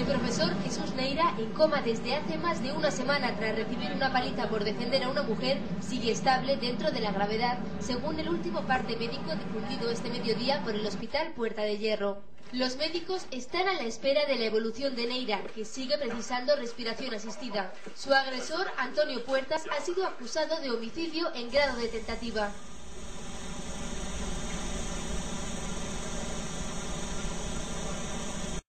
El profesor Jesús Neira, en coma desde hace más de una semana tras recibir una paliza por defender a una mujer, sigue estable dentro de la gravedad, según el último parte médico difundido este mediodía por el Hospital Puerta de Hierro. Los médicos están a la espera de la evolución de Neira, que sigue precisando respiración asistida. Su agresor, Antonio Puertas, ha sido acusado de homicidio en grado de tentativa.